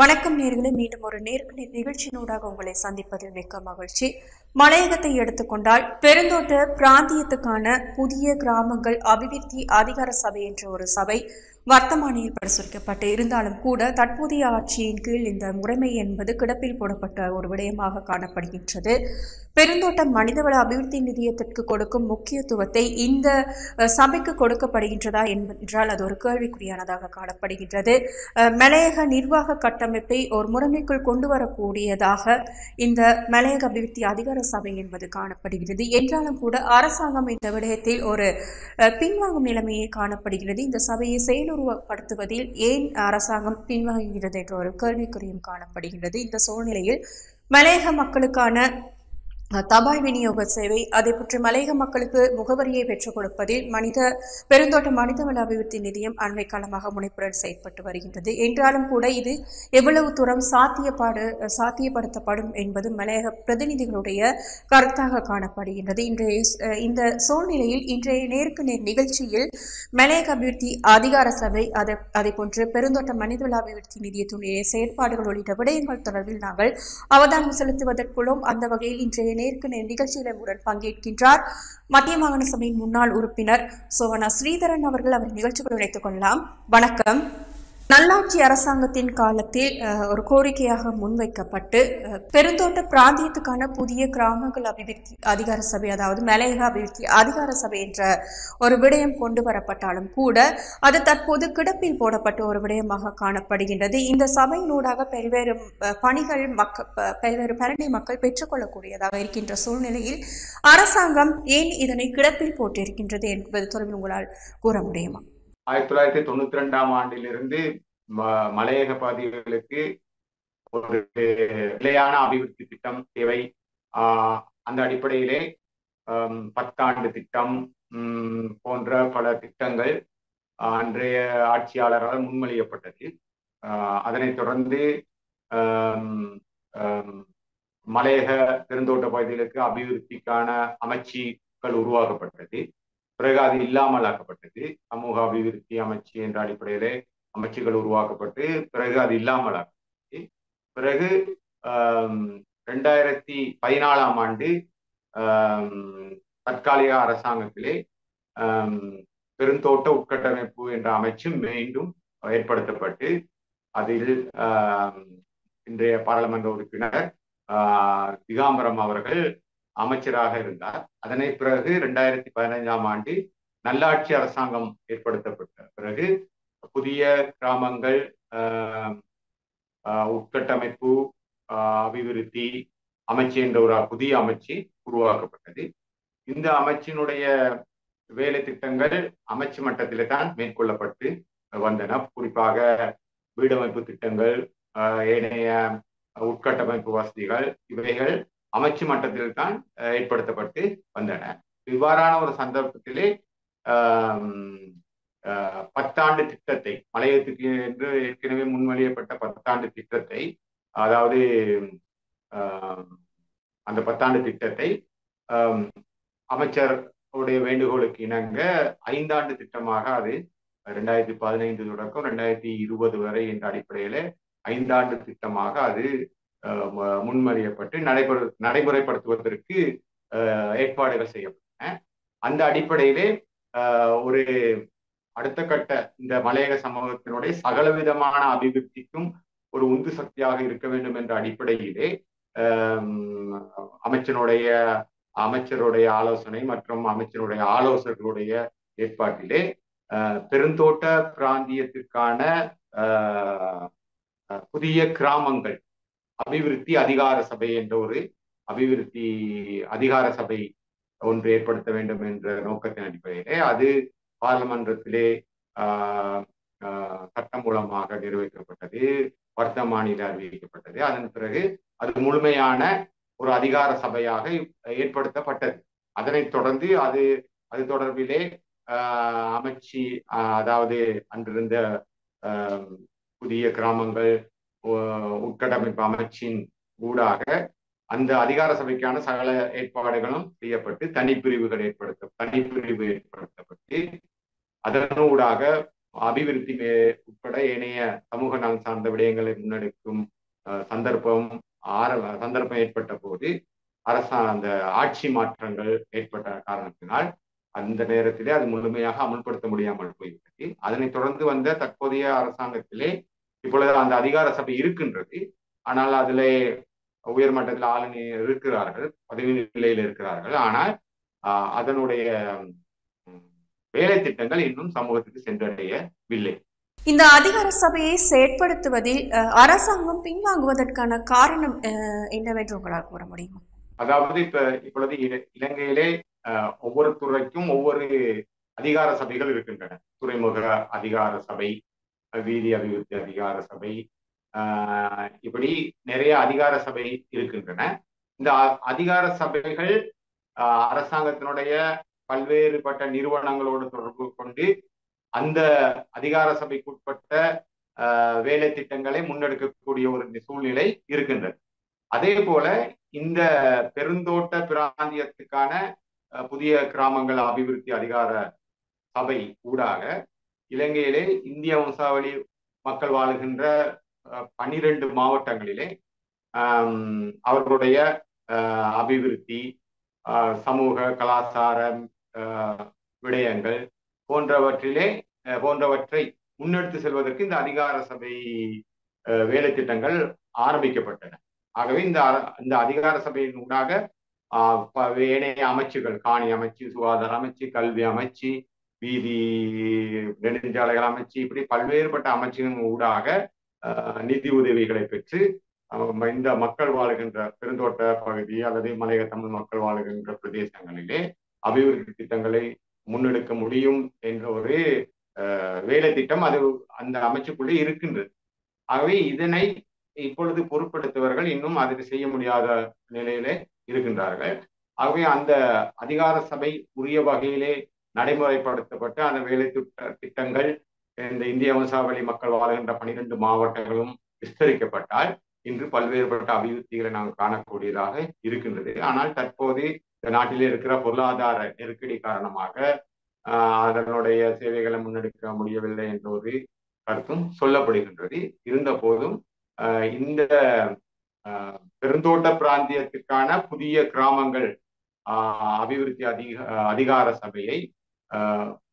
வணக்கம் நேர்களை மீண்டும் ஒரு நேருக்கு நிகழ்ச்சியினூடாக உங்களை சந்திப்பதில் மிக்க மகிழ்ச்சி. மலையகத்தை எடுத்துக்கொண்டால் பெருந்தோட்ட பிராந்தியத்துக்கான புதிய கிராமங்கள் அபிவிருத்தி அதிகார சபை என்ற ஒரு சபை வர்த்தமானியில் பரிசுரிக்கப்பட்டு இருந்தாலும் கூட தற்போதைய ஆட்சியின் கீழ் இந்த முறைமை என்பது கிடப்பில் போடப்பட்ட ஒரு விடயமாக காணப்படுகின்றது. பெருந்தோட்டம் மனிதவள அபிவிருத்தி நிதியத்திற்கு கொடுக்கும் முக்கியத்துவத்தை இந்த சபைக்கு கொடுக்கப்படுகின்றதா என்றால் அது ஒரு கேள்விக்குறியானதாக காணப்படுகின்றது. மலையக நிர்வாக கட்டமைப்பை ஒரு முறைமைக்குள் கொண்டு வரக்கூடியதாக இந்த மலையக அபிவிருத்தி அதிகார சபை என்பது காணப்படுகிறது. என்றாலும் கூட அரசாங்கம் இந்த விடயத்தில் ஒரு பின்வாங்கும் நிலைமையை காணப்படுகிறது. இந்த சபையை செயலுருவப்படுத்துவதில் ஏன் அரசாங்கம் பின்வாங்குகிறது என்ற ஒரு கேள்விக்குறியும் காணப்படுகின்றது. இந்த சூழ்நிலையில் மலையக மக்களுக்கான தபால் விநியோக சேவை அதை மலையக மக்களுக்கு முகவரியை பெற்றுக் கொடுப்பதில் மனித பெருந்தோட்ட மனிதவள அபிவிருத்தி நிதியம் அண்மை காலமாக முனைப்புடன் செயற்பட்டு வருகின்றது. என்றாலும் கூட இது எவ்வளவு தூரம் சாத்தியப்பாடு சாத்தியப்படுத்தப்படும் என்பது மலையக பிரதிநிதிகளுடைய கருத்தாக காணப்படுகின்றது. இன்றைய இந்த சூழ்நிலையில் இன்றைய நேருக்கு நேர் நிகழ்ச்சியில் மலையக அபிவிருத்தி அதிகார சபை அதை அதை போன்று பெருந்தோட்ட மனிதவள அபிவிருத்தி நிதியத்துடைய செயற்பாடுகள் உள்ளிட்ட விடயங்கள் தொடர்பில் நாங்கள் அவதானம் செலுத்துவதற்குள்ளும். அந்த வகையில் இன்றைய நேருக்கு நேர் நிகழ்ச்சியில் உடன் பங்கேற்கின்றார். மத்திய மாகாண சபையின் முன்னாள் உறுப்பினர் சோவனா ஸ்ரீதரன் அவர்கள் அவர் நிகழ்ச்சிகள் இணைத்துக் கொள்ளலாம். வணக்கம். நல்லாட்சி அரசாங்கத்தின் காலத்தில் ஒரு கோரிக்கையாக முன்வைக்கப்பட்டு பெருந்தோட்ட பிராந்தியத்துக்கான புதிய கிராமங்கள் அபிவிருத்தி அதிகார சபை அதாவது மலையக அபிவிருத்தி அதிகார சபை என்ற ஒரு விடயம் கொண்டு வரப்பட்டாலும் கூட அது தற்போது கிடப்பில் போடப்பட்ட ஒரு விடயமாக காணப்படுகின்றது. இந்த சபையினூடாக பல்வேறு பணிகள் மக்கள் பல்வேறு பரணி மக்கள் பெற்றுக்கொள்ளக்கூடியதாக இருக்கின்ற சூழ்நிலையில் அரசாங்கம் ஏன் இதனை கிடப்பில் போட்டிருக்கின்றது என்பது தொடர்பில் உங்களால் கூற முடியுமா? ஆயிரத்தி தொள்ளாயிரத்தி தொண்ணூத்தி ரெண்டாம் ஆண்டிலிருந்து ம- மலையக பகுதிகளுக்கு ஒரு நிலையான அபிவிருத்தி திட்டம் தேவை. ஆஹ் அந்த அடிப்படையிலே பத்தாண்டு திட்டம் போன்ற பல திட்டங்கள் அன்றைய ஆட்சியாளரால் முன்மொழியப்பட்டது. ஆஹ், அதனைத் தொடர்ந்து மலையக பெருந்தோட்ட பகுதிகளுக்கு அபிவிருத்திக்கான அமைச்சுகள் உருவாக்கப்பட்டது. பிறகு அது இல்லாமல் ஆக்கப்பட்டது சமூக அபிவிருத்தி அமைச்சு என்ற அடிப்படையிலே அமைச்சுகள் உருவாக்கப்பட்டு பிறகு அது இல்லாமல் ஆக்கப்பட்டது பிறகு ரெண்டாயிரத்தி பதினாலாம் ஆண்டு தற்காலிக அரசாங்கத்திலே பெருந்தோட்ட உட்கட்டமைப்பு என்ற அமைச்சு மீண்டும் ஏற்படுத்தப்பட்டு அதில் இன்றைய பாராளுமன்ற உறுப்பினர் ஆஹ், திகாம்பரம் அவர்கள் அமைச்சராக இருந்தார். அதனை பிறகு இரண்டாயிரத்தி பதினைஞ்சாம் ஆண்டு நல்லாட்சி அரசாங்கம் ஏற்படுத்தப்பட்ட பிறகு புதிய கிராமங்கள் ஆஹ், ஆஹ், உட்கட்டமைப்பு அபிவிருத்தி அமைச்சு என்ற ஒரு புதிய அமைச்சு உருவாக்கப்பட்டது. இந்த அமைச்சினுடைய வேலை திட்டங்கள் அமைச்சு மட்டத்திலே தான் மேற்கொள்ளப்பட்டு வந்தன. குறிப்பாக வீடமைப்பு திட்டங்கள் ஆஹ், ஏனைய உட்கட்டமைப்பு வசதிகள் இவைகள் அமைச்சு மட்டத்தில் தான் ஏற்படுத்தப்பட்டு வந்தன. இவ்வாறான ஒரு சந்தர்ப்பத்திலே பத்தாண்டு திட்டத்தை மலையத்துக்கு என்று ஏற்கனவே முன்மொழியப்பட்ட பத்தாண்டு திட்டத்தை அதாவது அந்த பத்தாண்டு திட்டத்தை அமைச்சர் உடைய வேண்டுகோளுக்கு இணங்க ஐந்தாண்டு திட்டமாக அது ரெண்டாயிரத்தி பதினைந்து தொடக்கம் ரெண்டாயிரத்தி இருபது வரை என்ற அடிப்படையில ஐந்தாண்டு திட்டமாக அது முன்மொழியப்பட்டு நடைபெறு நடைமுறைப்படுத்துவதற்கு ஏற்பாடுகள் செய்யப்பட்டன. அந்த அடிப்படையிலே ஒரு அடுத்த கட்ட இந்த மலையக சமூகத்தினுடைய சகலவிதமான அபிவிருத்திக்கும் ஒரு உந்து சக்தியாக இருக்க வேண்டும் என்ற அடிப்படையிலே அமைச்சனுடைய அமைச்சருடைய ஆலோசனை மற்றும் அமைச்சருடைய ஆலோசகர்களுடைய ஏற்பாட்டிலே பெருந்தோட்ட பிராந்தியத்திற்கான புதிய கிராமங்கள் அபிவிருத்தி அதிகார சபை என்ற ஒரு அபிவிருத்தி அதிகார சபை ஒன்று ஏற்படுத்த வேண்டும் என்ற நோக்கத்தின் அடிப்படையிலே அது பார்லமன்றத்திலே ஆஹ், ஆஹ், சட்டம் மூலமாக நிறைவேற்றப்பட்டது வர்த்தமானியில் அறிவிக்கப்பட்டது. அதன் பிறகு அது முழுமையான ஒரு அதிகார சபையாக ஏற்படுத்தப்பட்டது. அதனைத் தொடர்ந்து அது அது தொடர்பிலே ஆஹ், அமைச்சு அதாவது அன்றிருந்த ஆஹ், புதிய கிராமங்கள் உட்கட்டமைப்பு அமைச்சின் ஊடாக அந்த அதிகார சபைக்கான சகல ஏற்பாடுகளும் செய்யப்பட்டு தனிப்பிரிவுகள் ஏற்படுத்த தனிப்பிரிவு ஏற்படுத்தப்பட்டு அதன் ஊடாக அபிவிருத்தி உட்பட ஏனைய சமூக நலன் சார்ந்த விடயங்களை முன்னெடுக்கும் சந்தர்ப்பம் ஆர சந்தர்ப்பம் ஏற்பட்ட போது அரசா அந்த ஆட்சி மாற்றங்கள் ஏற்பட்ட காரணத்தினால் அந்த நேரத்திலே அது முழுமையாக அமுல்படுத்த முடியாமல் போய்விட்டது. அதனைத் தொடர்ந்து வந்த தற்போதைய அரசாங்கத்திலே இப்பொழுது அந்த அதிகார சபை இருக்கின்றது. ஆனால் அதிலே உயர்மட்டத்தில் ஆளுநர் இருக்கிறார்கள் பதவி நிலையில் இருக்கிறார்கள். ஆனால் அதனுடைய வேலை திட்டங்கள் இன்னும் சமூகத்துக்கு சென்றடையவில்லை. இந்த அதிகார சபையை செயற்படுத்துவதில் அரசாங்கம் பின்வாங்குவதற்கான காரணம் என்னவென்று உங்களால் கூற முடியுமா? அதாவது இப்ப இப்பொழுது இலங்கையிலே ஒவ்வொரு துறைக்கும் ஒவ்வொரு அதிகார சபைகள் இருக்கின்றன. துறைமுக அதிகார சபை வீதி அபிவிருத்தி அதிகார சபை இப்படி நிறைய அதிகார சபை இருக்கின்றன. இந்த அதிகார சபைகள் அரசாங்கத்தினுடைய பல்வேறுபட்ட நிறுவனங்களோடு தொடர்பு கொண்டு அந்த அதிகார சபைக்குட்பட்ட வேலை திட்டங்களை முன்னெடுக்கக்கூடிய ஒரு சூழ்நிலை இருக்கின்றது. அதே போல இந்த பெருந்தோட்ட பிராந்தியத்துக்கான புதிய கிராமங்கள் அபிவிருத்தி அதிகார சபை ஊடாக இலங்கையிலே இந்திய வம்சாவளி மக்கள் வாழுகின்ற பனிரெண்டு மாவட்டங்களிலே அவர்களுடைய அபிவிருத்தி சமூக கலாச்சார விடயங்கள் போன்றவற்றிலே போன்றவற்றை முன்னெடுத்து செல்வதற்கு இந்த அதிகார சபை வேலை திட்டங்கள் ஆரம்பிக்கப்பட்டன. ஆகவே இந்த இந்த அதிகார சபையின் ஊடாக ஏனைய அமைச்சுகள் காணி அமைச்சு சுகாதார அமைச்சு கல்வி அமைச்சு வீதி நெடுஞ்சாலைகள் அமைச்சு இப்படி பல்வேறுபட்ட அமைச்சின் ஊடாக நிதி உதவிகளை பெற்று இந்த மக்கள் வாழுகின்ற பெருந்தோட்ட பகுதி அல்லது மலைய தமிழ் மக்கள் வாழுகின்ற பிரதேசங்களிலே அபிவிருத்தி திட்டங்களை முன்னெடுக்க முடியும் என்ற ஒரு வேலை திட்டம் அது அந்த அமைச்சுக்குள்ளே இருக்கின்றது. ஆகவே இதனை இப்பொழுது பொருட்படுத்துவர்கள் இன்னும் அதுக்கு செய்ய முடியாத நிலையிலே இருக்கின்றார்கள். ஆகவே அந்த அதிகார சபை உரிய வகையிலே நடைமுறைப்படுத்தப்பட்டு அந்த வேலை திட்ட திட்டங்கள் இந்த இந்திய வம்சாவளி மக்கள் வாழ்கின்ற பனிரெண்டு மாவட்டங்களும் விஸ்தரிக்கப்பட்டால் இன்று பல்வேறுபட்ட அபிவிருத்திகளை நாம் காணக்கூடியதாக இருக்கின்றது. ஆனால் தற்போது இந்த நாட்டிலே இருக்கிற பொருளாதார நெருக்கடி காரணமாக அதனுடைய சேவைகளை முன்னெடுக்க முடியவில்லை என்ற ஒரு கருத்தும் சொல்லப்படுகின்றது. இருந்த போதும் இந்த பெருந்தோட்ட பிராந்தியத்துக்கான புதிய கிராமங்கள் அபிவிருத்தி அதிக அதிகார சபையை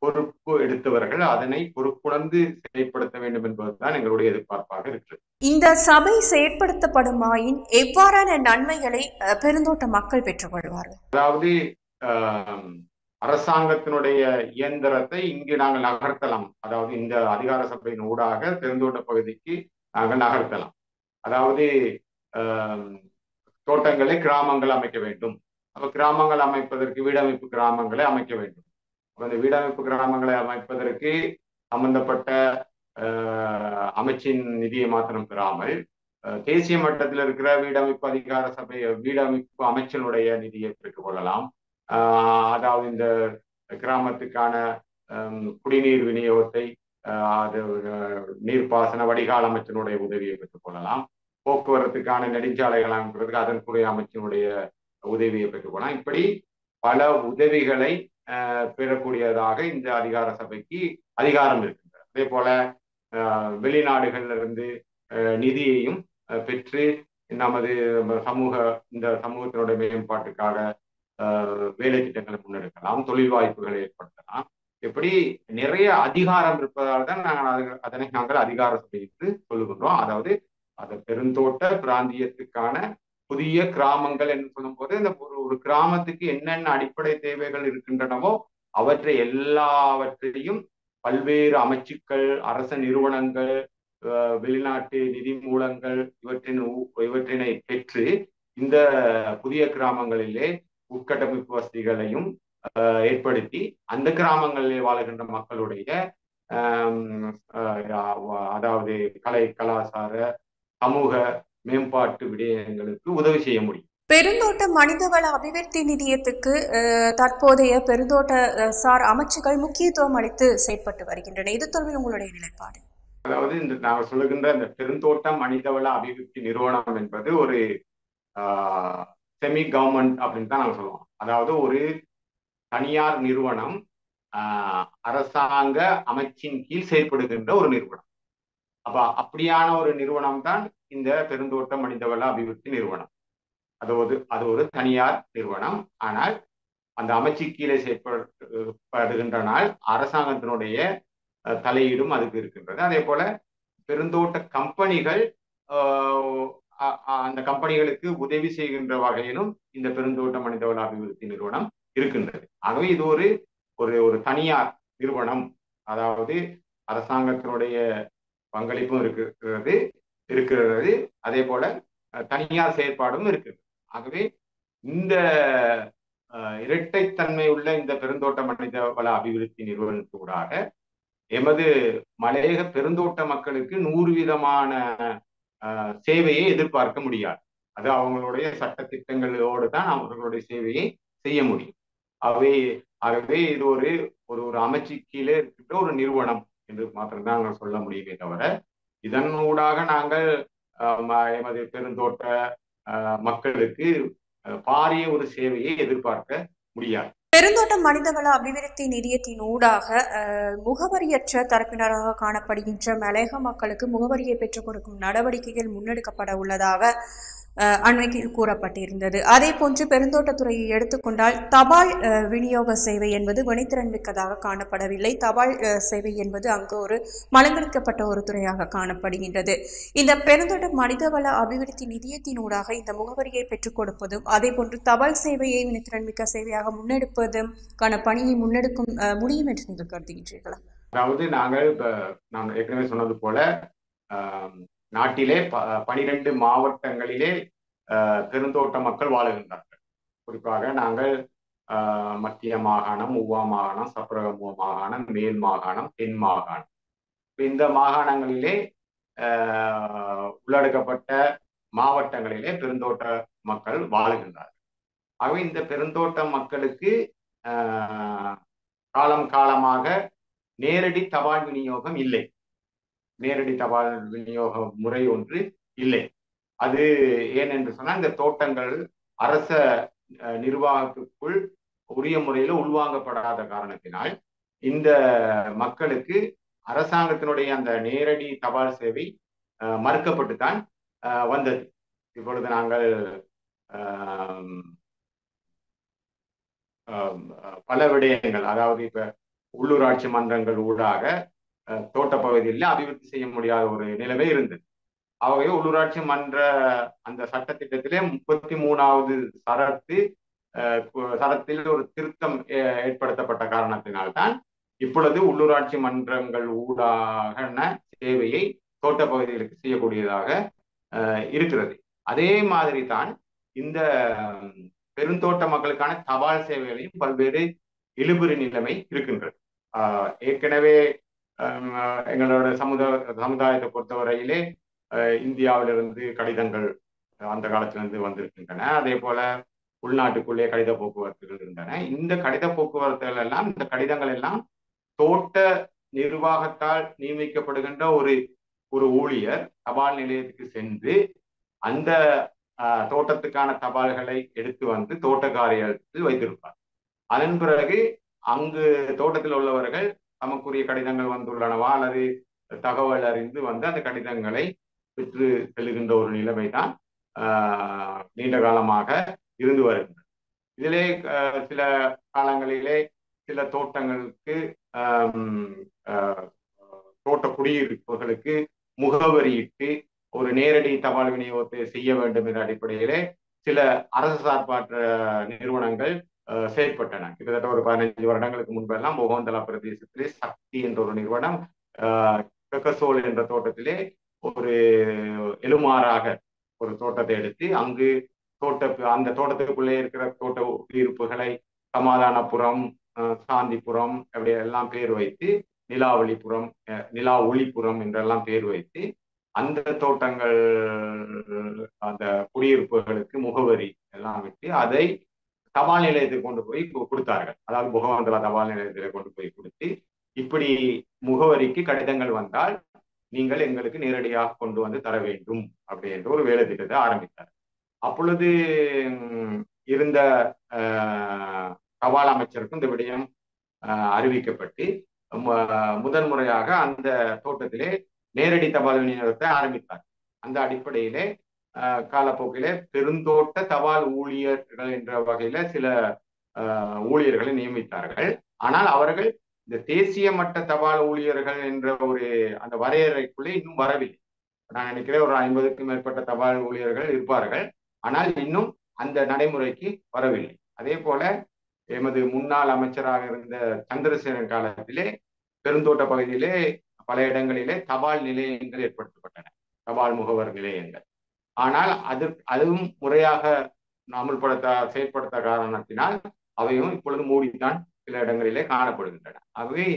பொறுப்பு எடுத்தவர்கள் அதனை பொறுப்புணர்ந்து செயல்படுத்த வேண்டும் என்பதுதான் எங்களுடைய எதிர்பார்ப்பாக இருக்கிறது. இந்த சபை செயற்படுத்தப்படுமாயின் எவ்வாறான நன்மைகளை பெருந்தோட்ட மக்கள் பெற்றுக்கொள்வார்கள் அதாவது அரசாங்கத்தினுடைய இயந்திரத்தை இங்கு நாங்கள் நகர்த்தலாம். அதாவது இந்த அதிகார சபையின் ஊடாக பெருந்தோட்ட பகுதிக்கு நாங்கள் நகர்த்தலாம். அதாவது தோட்டங்களை கிராமங்கள் அமைக்க வேண்டும். அப்ப கிராமங்கள் அமைப்பதற்கு வீடமைப்பு கிராமங்களை அமைக்க வேண்டும். அந்த வீடமைப்பு கிராமங்களை அமைப்பதற்கு சம்பந்தப்பட்ட அமைச்சின் நிதியை மாத்திரம் பெறாமல் தேசிய மட்டத்தில் இருக்கிற வீடமைப்பு அதிகார சபை வீடமைப்பு அமைச்சனுடைய நிதியை பெற்றுக் கொள்ளலாம். அதாவது இந்த கிராமத்துக்கான குடிநீர் விநியோகத்தை அது நீர்ப்பாசன வடிகால் அமைச்சனுடைய உதவியை பெற்றுக்கொள்ளலாம் போக்குவரத்துக்கான நெடுஞ்சாலைகள் அமைக்கிறதுக்கு அதற்குரிய அமைச்சனுடைய உதவியை பெற்றுக்கொள்ளலாம் இப்படி பல உதவிகளை பெறக்கூடியதாக இந்த அதிகார சபைக்கு அதிகாரம் இருக்கின்றது. அதே போல வெளிநாடுகள்ல இருந்து நிதியையும் பெற்று நமது சமூக இந்த சமூகத்தினுடைய மேம்பாட்டுக்காக வேலை திட்டங்களை முன்னெடுக்கலாம் தொழில் வாய்ப்புகளை ஏற்படுத்தலாம். இப்படி நிறைய அதிகாரம் இருப்பதால் தான் நாங்கள் அதனை நாங்கள் அதிகார சபை என்று சொல்லுகின்றோம். அதாவது அந்த பெருந்தோட்ட பிராந்தியத்துக்கான புதிய கிராமங்கள் என்று சொல்லும்போது இந்த ஒரு ஒரு கிராமத்துக்கு என்னென்ன அடிப்படை தேவைகள் இருக்கின்றனவோ அவற்றை எல்லாவற்றையும் பல்வேறு அமைச்சுக்கள் அரச நிறுவனங்கள் வெளிநாட்டு நிதி மூலங்கள் இவற்றின் இவற்றினை பெற்று இந்த புதிய கிராமங்களிலே உட்கட்டமைப்பு வசதிகளையும் ஏற்படுத்தி அந்த கிராமங்களில் வாழ்கின்ற மக்களுடைய அதாவது கலை கலாச்சார சமூக மேம்பாட்டு விடயங்களுக்கு உதவி செய்ய முடியும். பெருந்தோட்ட மனிதவள அபிவிருத்தி நிதியத்துக்கு தற்போதைய பெருந்தோட்ட சார் அமைச்சுகள் முக்கியத்துவம் அளித்து செயற்பட்டு வருகின்றன. இது தொடர்பில் உங்களுடைய நிலைப்பாடு? அதாவது இந்த நாங்கள் சொல்லுகின்ற இந்த பெருந்தோட்ட மனிதவள அபிவிருத்தி நிறுவனம் என்பது ஒரு செமி கவர்மெண்ட் அப்படின்னு தான் நாங்கள் சொல்லுவோம். அதாவது ஒரு தனியார் நிறுவனம் அரசாங்க அமைச்சின் கீழ் செயல்படுகின்ற ஒரு நிறுவனம். அப்ப அப்படியான ஒரு நிறுவனம் தான் இந்த பெருந்தோட்ட மனிதவள அபிவிருத்தி நிறுவனம். அது ஒரு அது ஒரு தனியார் நிறுவனம். ஆனால் அந்த அமைச்சு கீழே செயற்படுகின்ற நாள் அரசாங்கத்தினுடைய தலையீடும் அதுக்கு இருக்கின்றது. அதே போல பெருந்தோட்ட கம்பெனிகள் அந்த கம்பெனிகளுக்கு உதவி செய்கின்ற வகையிலும் இந்த பெருந்தோட்ட மனிதவள அபிவிருத்தி நிறுவனம் இருக்கின்றது. ஆகவே இது ஒரு ஒரு ஒரு தனியார் நிறுவனம். அதாவது அரசாங்கத்தினுடைய பங்களிப்பும் இருக்கிறது. இருக்கிறது. அதே போல தனியார் செயற்பாடும் இருக்குது. ஆகவே இந்த இரட்டைத்தன்மை உள்ள இந்த பெருந்தோட்ட மனித வள அபிவிருத்தி நிறுவனத்தூடாக எமது மலையக பெருந்தோட்ட மக்களுக்கு நூறு விதமான சேவையை எதிர்பார்க்க முடியாது. அது அவங்களுடைய சட்ட திட்டங்களோடு தான் அவர்களுடைய சேவையை செய்ய முடியும். அவை ஆகவே இது ஒரு ஒரு ஒரு அமைச்சு கீழே இருக்கின்ற ஒரு நிறுவனம் என்று மாத்திரம்தான் சொல்ல முடியுமே தவிர இதன் ஊடாக நாங்கள் எமது பெருந்தோட்ட மக்களுக்கு பாரிய ஒரு சேவையை எதிர்பார்க்க முடியாது. பெருந்தோட்ட மனிதவள அபிவிருத்தி நிதியத்தின் ஊடாக முகவரியற்ற தரப்பினராக காணப்படுகின்ற மலையக மக்களுக்கு முகவரியை பெற்றுக் கொடுக்கும் நடவடிக்கைகள் முன்னெடுக்கப்பட உள்ளதாக அண்மையில் கூறப்பட்டிருந்தது. அதே போன்று பெருந்தோட்டத்துறையை எடுத்துக்கொண்டால் தபால் விநியோக சேவை என்பது வினைத்திறன் மிக்கதாக காணப்படவில்லை. தபால் சேவை என்பது அங்கு ஒரு மலங்கடிக்கப்பட்ட ஒரு துறையாக காணப்படுகின்றது. இந்த பெருந்தோட்ட மனிதவள அபிவிருத்தி நிதியத்தினூடாக இந்த முகவரியை பெற்றுக் கொடுப்பதும் அதே போன்று தபால் சேவையை வினைத்திறன் மிக்க சேவையாக முன்னெடுப்பதுக்கான பணியை முன்னெடுக்கும் முடியும் என்று நீங்கள் கருதுகின்றீர்களா? அதாவது நாங்கள் நான் ஏற்கனவே சொன்னது போல நாட்டிலே ப பனிரெண்டு மாவட்டங்களிலே பெருந்தோட்ட மக்கள் வாழுகின்றார்கள். குறிப்பாக நாங்கள் மத்திய மாகாணம் உவா மாகாணம் சப்ரகமுவ மாகாணம் மேல் மாகாணம் தென் மாகாணம். இந்த மாகாணங்களிலே உள்ளடக்கப்பட்ட மாவட்டங்களிலே பெருந்தோட்ட மக்கள் வாழுகின்றார்கள். ஆகவே இந்த பெருந்தோட்ட மக்களுக்கு காலம் காலமாக நேரடி தபால் விநியோகம் இல்லை. நேரடி தபால் விநியோக முறை ஒன்று இல்லை. அது ஏன் என்று சொன்னால் இந்த தோட்டங்கள் அரச நிர்வாகத்துக்குள் உரிய முறையில் உள்வாங்கப்படாத காரணத்தினால் இந்த மக்களுக்கு அரசாங்கத்தினுடைய அந்த நேரடி தபால் சேவை மறுக்கப்பட்டு தான் வந்தது. இப்பொழுது நாங்கள் பல விடயங்கள் அதாவது இப்ப உள்ளூராட்சி மன்றங்கள் ஊடாக தோட்ட பகுதியில் அபிவிருத்தி செய்ய முடியாத ஒரு நிலைமை இருந்தது. ஆகவே உள்ளூராட்சி மன்ற அந்த சட்டத்திட்டத்திலே முப்பத்தி மூணாவது சரத்து சரத்தில் ஒரு திருத்தம் ஏற்படுத்தப்பட்ட காரணத்தினால்தான் இப்பொழுது உள்ளூராட்சி மன்றங்கள் ஊடாக சேவையை தோட்ட பகுதிகளுக்கு செய்யக்கூடியதாக இருக்கிறது. அதே மாதிரி தான் இந்த பெருந்தோட்ட மக்களுக்கான தபால் சேவைகளையும் பல்வேறு இழுபறி நிலைமை இருக்கின்றது. ஏற்கனவே எங்களோட சமுதாய சமுதாயத்தை பொறுத்தவரையிலே இந்தியாவிலிருந்து கடிதங்கள் அந்த காலத்திலிருந்து வந்திருக்கின்றன. அதே போல உள்நாட்டுக்குள்ளே கடித போக்குவரத்துகள் இருந்தன. இந்த கடித போக்குவரத்துகள் எல்லாம் இந்த கடிதங்கள் எல்லாம் தோட்ட நிர்வாகத்தால் நியமிக்கப்படுகின்ற ஒரு ஒரு ஊழியர் தபால் நிலையத்துக்கு சென்று அந்த தோட்டத்துக்கான தபால்களை எடுத்து வந்து தோட்டக்காரியத்தில் வைத்திருப்பார். அதன் பிறகு அங்கு தோட்டத்தில் உள்ளவர்கள் நமக்குரிய கடிதங்கள் வந்துள்ளனவா அல்லது தகவல் அறிந்து வந்து அந்த கடிதங்களை பெற்று செல்கின்ற ஒரு நிலைமை தான் நீண்ட காலமாக இருந்து வருகின்றது இதிலே சில காலங்களிலே சில தோட்டங்களுக்கு தோட்ட குடியிருப்புகளுக்கு முகவரியிட்டு ஒரு நேரடி தபால் விநியோகத்தை செய்ய வேண்டும் என்ற அடிப்படையிலே சில அரசு சார்பாற்ற நிறுவனங்கள் செயல்பட்டன. கிட்டத்தட்ட ஒரு பதினைஞ்சு வருடங்களுக்கு முன்பெல்லாம் முகந்தலா பிரதேசத்திலே சக்தி என்ற ஒரு நிறுவனம் பெக்கசோல் என்ற தோட்டத்திலே ஒரு எலுமாறாக ஒரு தோட்டத்தை எடுத்து அங்கு தோட்ட அந்த தோட்டத்துக்குள்ளே இருக்கிற தோட்ட குடியிருப்புகளை சமாதானபுரம் சாந்திபுரம் அப்படி எல்லாம் பேர் வைத்து நிலாவளிபுரம் நிலா ஒளிபுரம் என்றெல்லாம் பேர் வைத்து அந்த தோட்டங்கள் அந்த குடியிருப்புகளுக்கு முகவரி எல்லாம் விட்டு அதை தபால் நிலையத்தில் கொண்டு போய் கொடுத்தார்கள். அதாவது முகமண்டல தபால் நிலையத்தில் கொண்டு போய் கொடுத்து இப்படி முகவரிக்கு கடிதங்கள் வந்தால் நீங்கள் எங்களுக்கு நேரடியாக கொண்டு வந்து தர வேண்டும் அப்படின்ற ஒரு வேலை திட்டத்தை ஆரம்பித்தார். அப்பொழுது இருந்த தபால் அமைச்சருக்கும் இந்த விடயம் அறிவிக்கப்பட்டு முதன் முறையாக அந்த தோட்டத்திலே நேரடி தபால் விநியோகத்தை ஆரம்பித்தார். அந்த அடிப்படையிலே காலப்போக்கிலே பெருந்தோட்ட தபால் ஊழியர்கள் என்ற வகையில சில ஊழியர்களை நியமித்தார்கள். ஆனால் அவர்கள் இந்த தேசிய மட்ட தபால் ஊழியர்கள் என்ற ஒரு அந்த வரையறைக்குள்ளே இன்னும் வரவில்லை. நான் நினைக்கிறேன் ஒரு ஐம்பதுக்கும் மேற்பட்ட தபால் ஊழியர்கள் இருப்பார்கள். ஆனால் இன்னும் அந்த நடைமுறைக்கு வரவில்லை. அதே போல எமது முன்னாள் அமைச்சராக இருந்த சந்திரசேகரன் காலத்திலே பெருந்தோட்ட பகுதியிலே பல இடங்களிலே தபால் நிலையங்கள் ஏற்படுத்தப்பட்டன. தபால் முகவர் நிலையங்கள். ஆனால் அது அதுவும் முறையாக அமுல்படுத்த செயற்படுத்த காரணத்தினால் அவையும் இப்பொழுது மூடித்தான் சில இடங்களிலே காணப்படுகின்றன. ஆகவே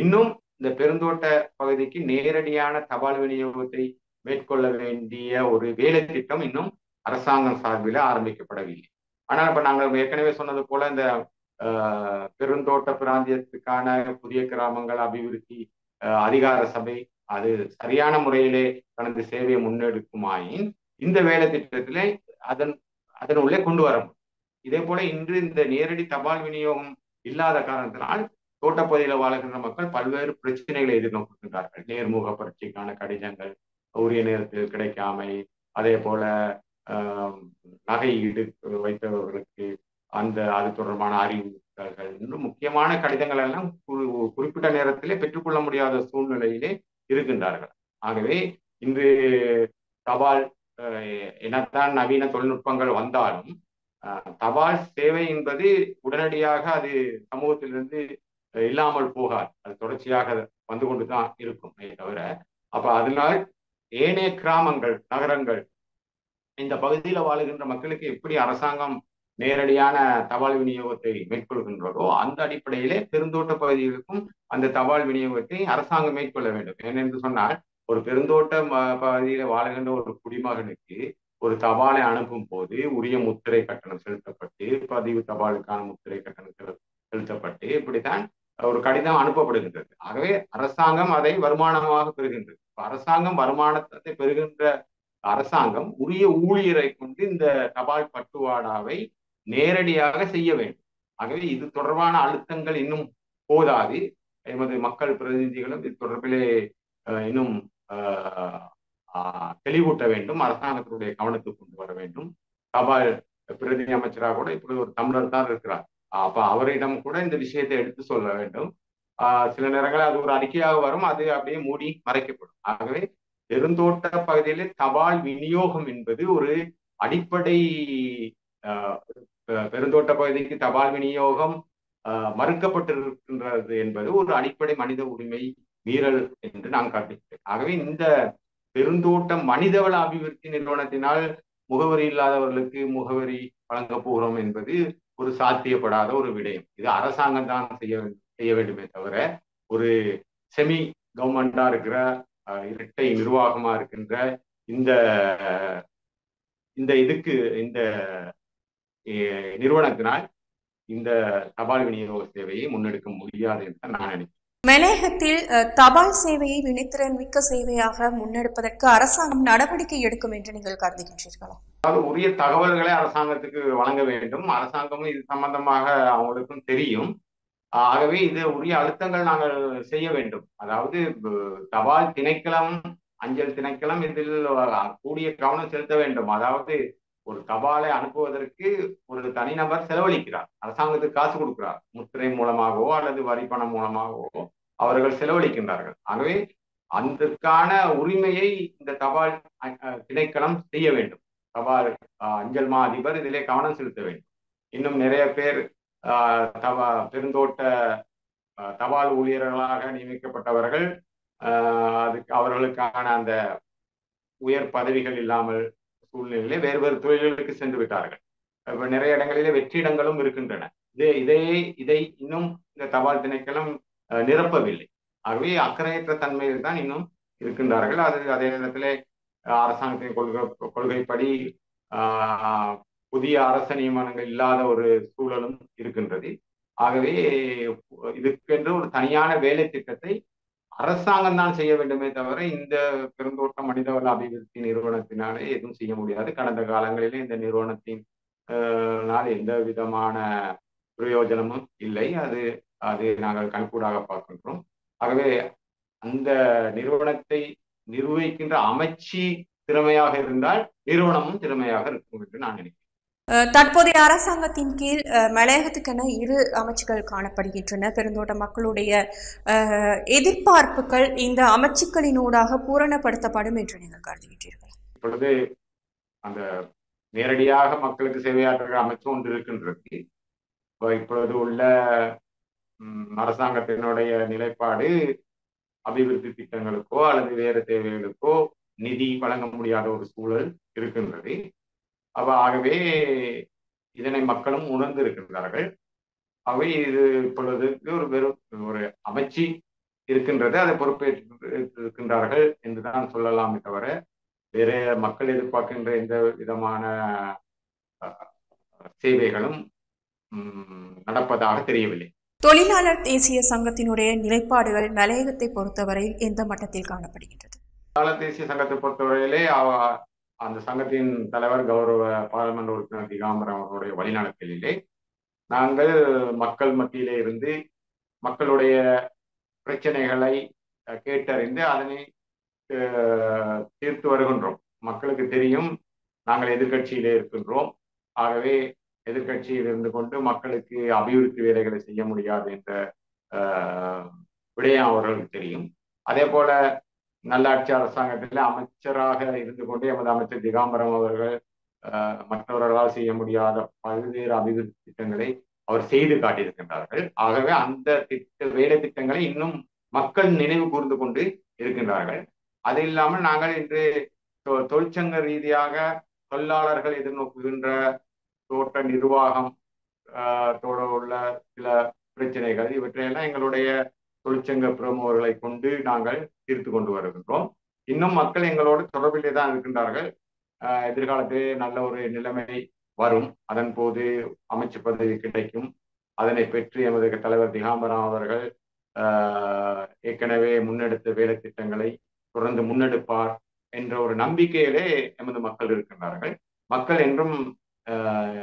இன்னும் இந்த பெருந்தோட்ட பகுதிக்கு நேரடியான தபால் விநியோகத்தை மேற்கொள்ள வேண்டிய ஒரு வேலை திட்டம் இன்னும் அரசாங்கம் சார்பில் ஆரம்பிக்கப்படவில்லை. ஆனால் இப்ப நாங்கள் ஏற்கனவே சொன்னது போல இந்த பெருந்தோட்ட பிராந்தியத்துக்கான புதிய கிராமங்கள் அபிவிருத்தி அதிகார சபை அது சரியான முறையிலே தனது சேவையை முன்னெடுக்குமாயின் இந்த வேலை திட்டத்திலே அதன் அதன் உள்ளே கொண்டு வர முடியும். இதே போல இன்று இந்த நேரடி தபால் விநியோகம் இல்லாத காரணத்தினால் தோட்டப்பகுதியில் வாழ்கின்ற மக்கள் பல்வேறு பிரச்சனைகளை எதிர்நோக்குகின்றார்கள் நேர்முக பரீட்சைக்கான கடிதங்கள் உரிய நேரத்தில் கிடைக்காமை அதே போல நகை ஈடு வைத்தவர்களுக்கு அந்த அது தொடர்பான அறிவுறுத்தல்கள் இன்னும் முக்கியமான கடிதங்கள் எல்லாம் குறிப்பிட்ட நேரத்திலே பெற்றுக்கொள்ள முடியாத சூழ்நிலையிலே இருக்கின்றார்கள். ஆகவே இன்று தபால் என்னத்தான் நவீன தொழில்நுட்பங்கள் வந்தாலும் தபால் சேவை என்பது உடனடியாக அது சமூகத்திலிருந்து இல்லாமல் போகாது. அது தொடர்ச்சியாக வந்து கொண்டு தான் இருக்கும் தவிர. அப்ப அதனால் ஏனைய கிராமங்கள் நகரங்கள் இந்த பகுதியில வாழுகின்ற மக்களுக்கு எப்படி அரசாங்கம் நேரடியான தபால் விநியோகத்தை மேற்கொள்கின்றதோ அந்த அடிப்படையிலே பெருந்தோட்ட பகுதிகளுக்கும் அந்த தபால் விநியோகத்தை அரசாங்கம் மேற்கொள்ள வேண்டும். ஏனென்று சொன்னால் ஒரு பெருந்தோட்ட பகுதியில வாழுகின்ற ஒரு குடிமகனுக்கு ஒரு தபாலை அனுப்பும் போது உரிய முத்திரை கட்டணம் செலுத்தப்பட்டு பதிவு தபாலுக்கான முத்திரை கட்டணம் செலுத்தப்பட்டு இப்படித்தான் ஒரு கடிதம் அனுப்பப்படுகின்றது. ஆகவே அரசாங்கம் அதை வருமானமாக பெறுகின்றது. அரசாங்கம் வருமானத்தை பெறுகின்ற அரசாங்கம் உரிய ஊழியரை கொண்டு இந்த தபால் பட்டுவாடாவை நேரடியாக செய்ய வேண்டும். ஆகவே இது தொடர்பான அழுத்தங்கள் இன்னும் போதாது. எமது மக்கள் பிரதிநிதிகளும் இது தொடர்பிலே இன்னும் தெளிவூட்ட வேண்டும் அரசாங்கத்தினுடைய கவனத்துக்கு கொண்டு வர வேண்டும். தபால் பிரதி அமைச்சராக கூட இப்படி ஒரு தமிழர் தான் இருக்கிறார். அப்ப அவரிடம் கூட இந்த விஷயத்தை எடுத்து சொல்ல வேண்டும். சில நேரங்களில் அது ஒரு அறிக்கையாக வரும் அது அப்படியே மூடி மறைக்கப்படும். ஆகவே பெருந்தோட்ட பகுதியிலே தபால் விநியோகம் என்பது ஒரு அடிப்படை பெருந்தோட்ட பகுதிக்கு தபால் விநியோகம் மறுக்கப்பட்டிருக்கின்றது என்பது ஒரு அடிப்படை மனித உரிமை மீறல் என்று நான் கருதுகிறேன் ஆகவே இந்த பெருந்தோட்டம் மனிதவள அபிவிருத்தி நிறுவனத்தினால் முகவரி இல்லாதவர்களுக்கு முகவரி வழங்க போகிறோம் என்பது ஒரு சாத்தியப்படாத ஒரு விடயம். இது அரசாங்கம் தான் செய்ய செய்ய வேண்டுமே தவிர ஒரு செமி கவர்மெண்டா இருக்கிற இரட்டை நிர்வாகமா இருக்கின்ற இந்த இந்த இதுக்கு இந்த நிறுவனத்தினால் இந்த தபால் விநியோக சேவையை முன்னெடுக்க முடியாது என்று நான் நினைக்கிறேன். மலையகத்தில் தபால் சேவையை வினைத்திறன் மிக்க சேவையாக முன்னெடுப்பதற்கு அரசாங்கம் நடவடிக்கை எடுக்கும் என்று நீங்கள் கருதுகின்றீர்களா? அதாவது உரிய தகவல்களை அரசாங்கத்துக்கு வழங்க வேண்டும். அரசாங்கமும் இது சம்பந்தமாக அவங்களுக்கும் தெரியும். ஆகவே இது உரிய அழுத்தங்கள் நாங்கள் செய்ய வேண்டும். அதாவது தபால் திணைக்களம் அஞ்சல் திணைக்களம் இதில் கூடிய கவனம் செலுத்த வேண்டும். அதாவது ஒரு தபாலை அனுப்புவதற்கு ஒரு தனிநபர் செலவழிக்கிறார். அரசாங்கத்துக்கு காசு கொடுக்கிறார். முத்திரை மூலமாகவோ அல்லது வரி பணம் மூலமாகவோ அவர்கள் செலவழிக்கின்றார்கள். ஆகவே அதற்கான உரிமையை இந்த தபால் திணைக்களம் செய்ய வேண்டும். தபால் அஞ்சல் மா அதிபர் இதிலே கவனம் செலுத்த வேண்டும். இன்னும் நிறைய பேர் தபா பெருந்தோட்ட தபால் ஊழியர்களாக நியமிக்கப்பட்டவர்கள் அதுக்கு அவர்களுக்கான அந்த உயர் பதவிகள் இல்லாமல் சூழ்நிலையிலே வேறு வேறு தொழில்களுக்கு சென்று விட்டார்கள். இப்ப நிறைய இடங்களிலே வெற்றிடங்களும் இருக்கின்றன. இது இதை இதை இன்னும் இந்த தபால் திணைக்களம் நிரப்பவில்லை. ஆகவே அக்கறையற்ற தன்மையில் தான் இன்னும் இருக்கின்றார்கள். அது அதே நேரத்தில் அரசாங்கத்தின் கொள்கை கொள்கைப்படி புதிய அரச நியமனங்கள் இல்லாத ஒரு சூழலும் இருக்கின்றது. ஆகவே இதுக்கென்று ஒரு தனியான வேலை திட்டத்தை அரசாங்கம் தான் செய்ய வேண்டுமே தவிர இந்த பெருந்தோட்ட மனிதவள அபிவிருத்தி நிறுவனத்தினாலே எதுவும் செய்ய முடியாது. கடந்த காலங்களிலே இந்த நிறுவனத்தின் எந்த விதமான பிரயோஜனமும் இல்லை. அது அது நாங்கள் கண்கூடாக பார்க்கின்றோம். ஆகவே அந்த நிறுவனத்தை நிர்வகிக்கின்ற அமைச்சு திறமையாக இருந்தால் நிறுவனமும் திறமையாக இருக்கும் என்று நான் நினைக்கிறேன். தற்போதைய அரசாங்கத்தின் கீழ் அஹ், மலையகத்துக்கென இரு அமைச்சுகள் காணப்படுகின்றன. பெருந்தோட்ட மக்களுடைய எதிர்பார்ப்புகள் இந்த அமைச்சுக்களினூடாக பூரணப்படுத்தப்படும் என்று நீங்கள் கருதுகின்றீர்கள்? இப்பொழுது அந்த நேரடியாக மக்களுக்கு சேவையாற்றுகிற அமைச்சு ஒன்று இருக்கின்றது. இப்போ இப்பொழுது உள்ள அரசாங்கத்தினுடைய நிலைப்பாடு அபிவிருத்தி திட்டங்களுக்கோ அல்லது வேறு தேவைகளுக்கோ நிதி வழங்க முடியாத ஒரு சூழல் இருக்கின்றது. அப்ப ஆகவே இதனை மக்களும் உணர்ந்து இருக்கின்றார்கள் ஆகவே இது இப்பொழுதுக்கு ஒரு வெறும் ஒரு அமைச்சு இருக்கின்றது அதை பொறுப்பேற்று இருக்கின்றார்கள் என்றுதான் சொல்லலாமே தவிர வேற மக்கள் எதிர்பார்க்கின்ற எந்த விதமான சேவைகளும் நடப்பதாக தெரியவில்லை. தொழிலாளர் தேசிய சங்கத்தினுடைய நிலைப்பாடுகள் மலையகத்தை பொறுத்தவரையில் எந்த மட்டத்தில் காணப்படுகின்றது? தொழிலாளர் தேசிய சங்கத்தை பொறுத்தவரையிலே அவ- அந்த சங்கத்தின் தலைவர் கௌரவ பாராளுமன்ற உறுப்பினர் திகாம்பரம் அவர்களுடைய வழிநடத்தலிலே நாங்கள் மக்கள் மத்தியிலே இருந்து மக்களுடைய பிரச்சனைகளை கேட்டறிந்து அதனை தீர்த்து வருகின்றோம். மக்களுக்கு தெரியும் நாங்கள் எதிர்க்கட்சியிலே இருக்கின்றோம். ஆகவே எதிர்க்கட்சியில் இருந்து கொண்டு மக்களுக்கு அபிவிருத்தி வேலைகளை செய்ய முடியாது என்ற விடயம் அவர்களுக்கு தெரியும். அதே போல நல்லாட்சி அரசாங்கத்தில் அமைச்சராக இருந்து கொண்டு எமது அமைச்சர் திகாம்பரம் அவர்கள் மற்றவர்களால் செய்ய முடியாத பல்வேறு அபிவிருத்தி திட்டங்களை அவர் செய்து காட்டியிருக்கின்றார்கள். ஆகவே அந்த திட்ட வேலை திட்டங்களை இன்னும் மக்கள் நினைவு கூர்ந்து கொண்டு இருக்கின்றார்கள். அது இல்லாமல் நாங்கள் இன்று தொ- தொழிற்சங்க ரீதியாக தொழிலாளர்கள் எதிர்நோக்குகின்ற தோட்ட நிர்வாகம் ஆஹ், தோட உள்ள சில பிரச்சனைகள் இவற்றையெல்லாம் எங்களுடைய தொழிற்சங்க பிரமுகர்களை கொண்டு நாங்கள் தீர்த்து கொண்டு வருகின்றோம். இன்னும் மக்கள் எங்களோடு தொடர்பிலே தான் இருக்கின்றார்கள். ஆஹ், எதிர்காலத்திலே நல்ல ஒரு நிலைமை வரும். அதன் போது அமைச்சு பதவி கிடைக்கும். அதனை பெற்று எமது தலைவர் திகாம்பரம் அவர்கள் ஆஹ், ஏற்கனவே முன்னெடுத்த வேலை திட்டங்களை தொடர்ந்து முன்னெடுப்பார் என்ற ஒரு நம்பிக்கையிலே எமது மக்கள் இருக்கின்றார்கள். மக்கள் என்றும் ஆஹ்,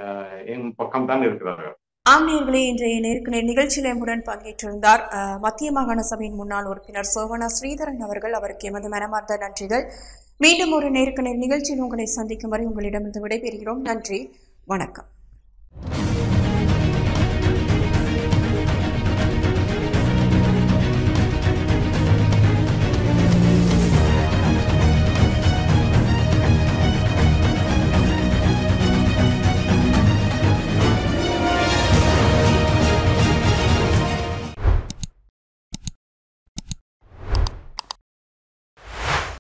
என் பக்கம்தான் இருக்கிறார்கள். ஆம்நேயர்களே இன்றைய நேருக்கு நேர் நிகழ்ச்சியில் பங்கேற்றிருந்தார் மத்திய மாகாண சபையின் முன்னாள் உறுப்பினர் சோவனா ஸ்ரீதரன் அவர்கள். அவருக்கு எமது மனமார்ந்த நன்றிகள். மீண்டும் ஒரு நேருக்கு நேர் நிகழ்ச்சியில் உங்களை சந்திக்கும் வரை உங்களிடமிருந்து விடைபெறுகிறோம். நன்றி. வணக்கம்.